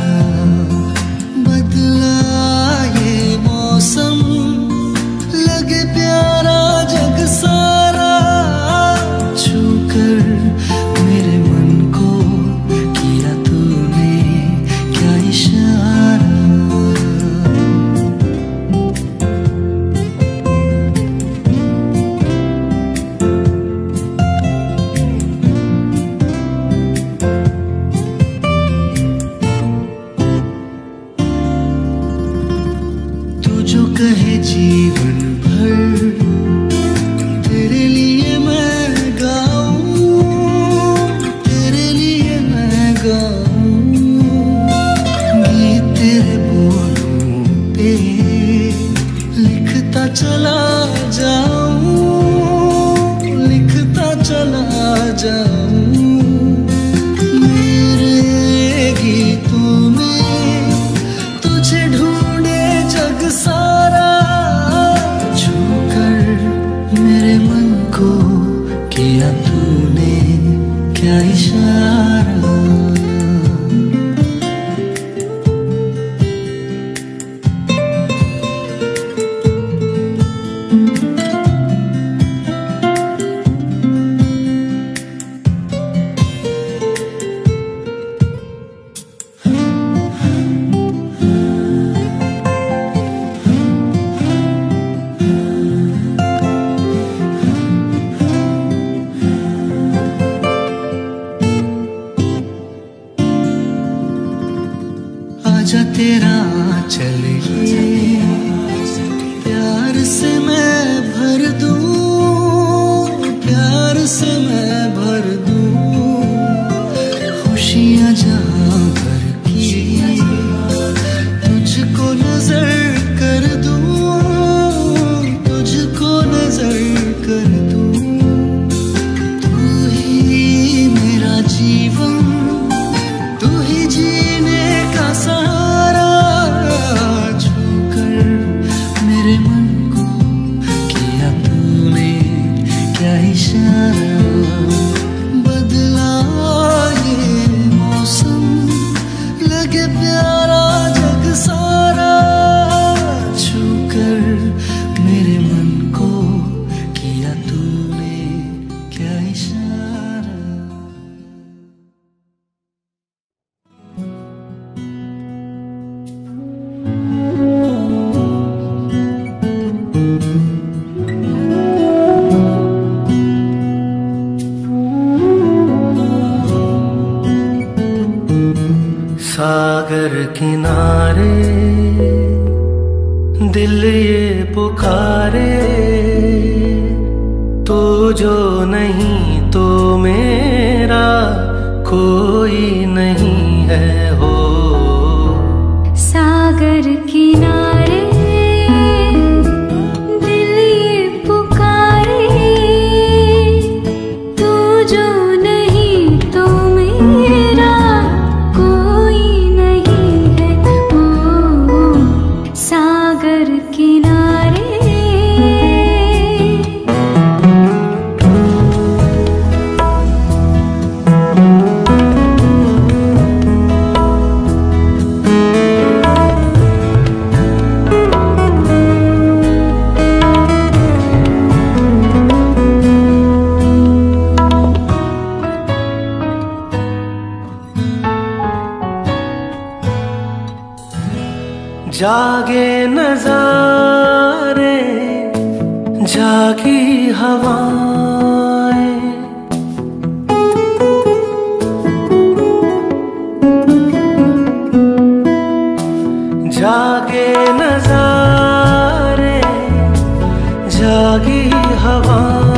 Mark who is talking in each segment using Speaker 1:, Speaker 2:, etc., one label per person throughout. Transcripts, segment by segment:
Speaker 1: time just आजा तेरा चल। प्यार से मैं भर दूँ प्यार से मैं लगी हवा।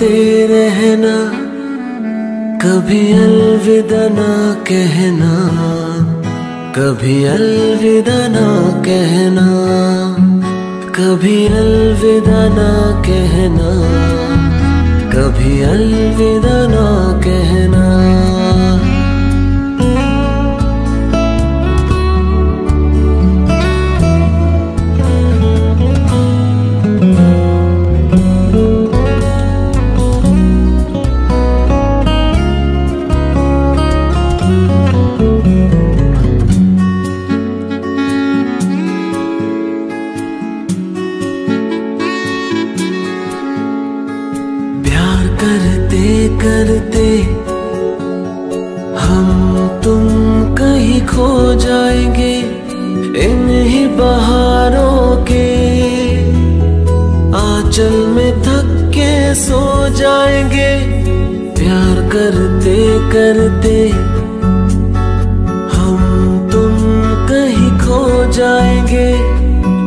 Speaker 1: गुनगुनाते रहना,
Speaker 2: कभी अलविदा ना कहना, कभी अलविदा ना कहना, कभी अलविदा ना कहना, कभी अलविदा ना कहना। खो जाएँगे इन्हीं बहारों के। आंचल में थक के सो जाएँगे, प्यार करते करते। हम तुम कहीं खो जाएँगे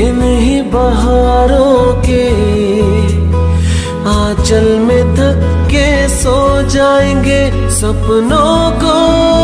Speaker 2: इन्हीं बहारों के। आंचल में थक के सो जाएँगे, सपनों को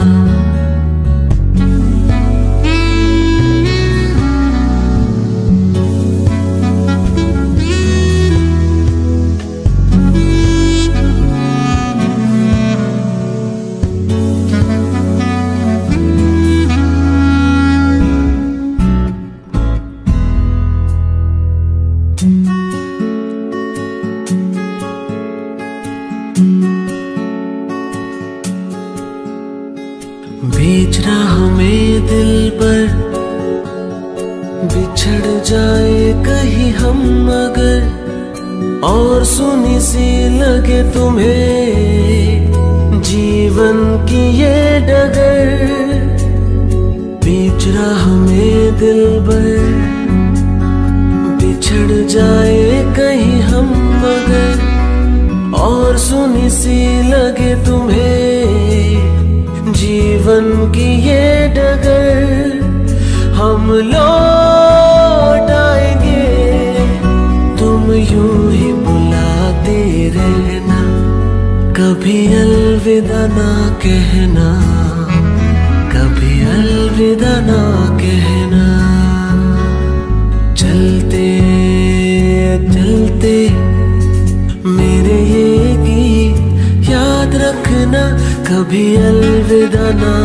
Speaker 2: सुनी अलविदा ना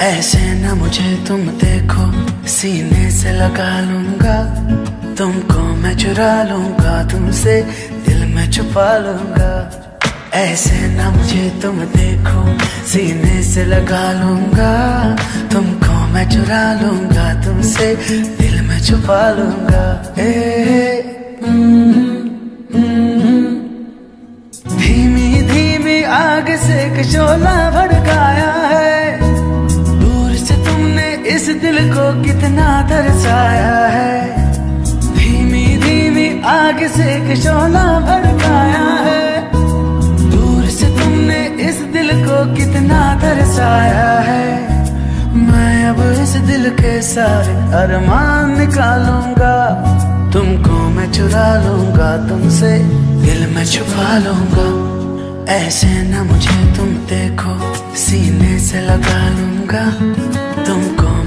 Speaker 3: ऐसे न मुझे तुम देखो, सीने से लगा लूँगा। तुमको मैं चुरा लूँगा, तुमसे दिल में छुपा लूँगा। ऐसे न मुझे तुम देखो, सीने से लगा लूँगा। तुमको मैं चुरा लूँगा, तुमसे दिल में छुपा लूँगा। ए। धीमी धीमी आग से शोला भड़काया। दिल को कितना दर्शाया है। धीमी धीमी आग से शोला भड़काया है। दूर से तुमने इस दिल को कितना दर्शाया है। मैं अब इस दिल के सारे अरमान निकालूँगा। तुमको मैं चुरा लूँगा, तुमसे दिल में छुपा लूँगा। ऐसे न मुझे तुम देखो, सीने से लगा लूँगा। तुमको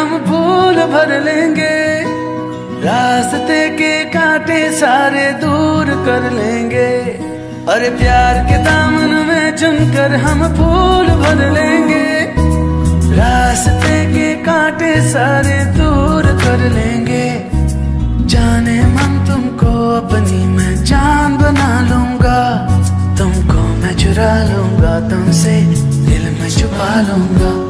Speaker 3: हम फूल भर लेंगे। रास्ते के कांटे सारे दूर कर लेंगे। अरे प्यार के दामन में चुनकर हम फूल भर लेंगे। रास्ते के कांटे सारे दूर कर लेंगे। जाने मन तुमको अपनी मैं जान बना लूँगा। तुमको मैं चुरा लूँगा, तुमसे दिल में छुपा लूँगा।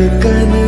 Speaker 4: धड़कन बनी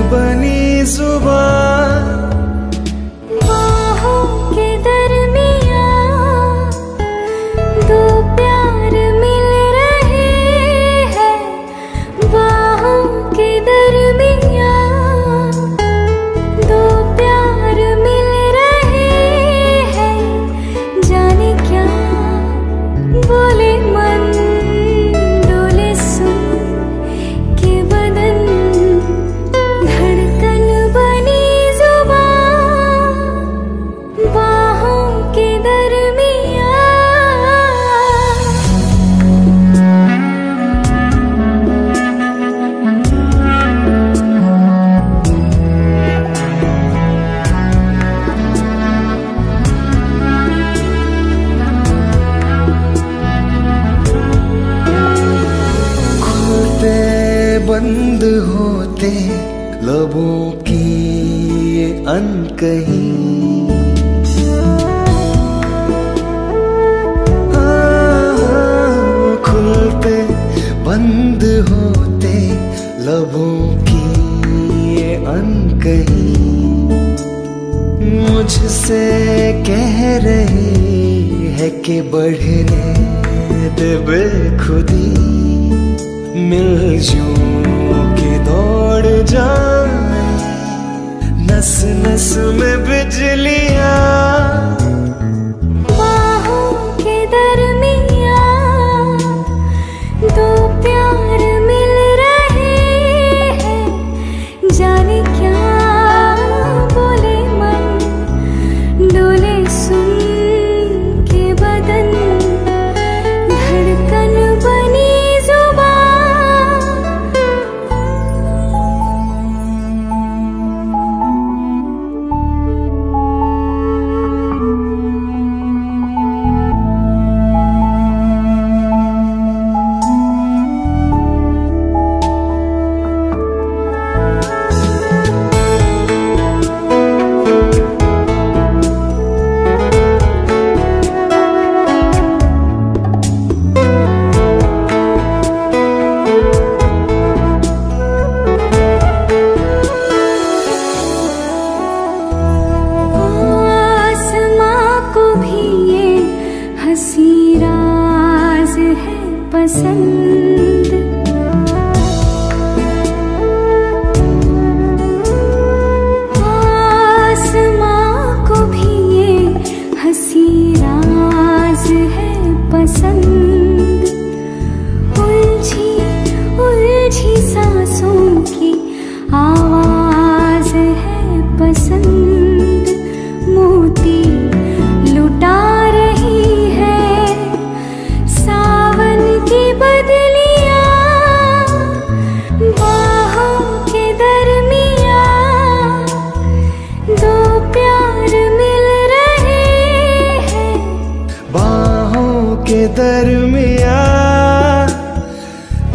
Speaker 5: मिया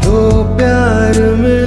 Speaker 5: दो प्यार मिला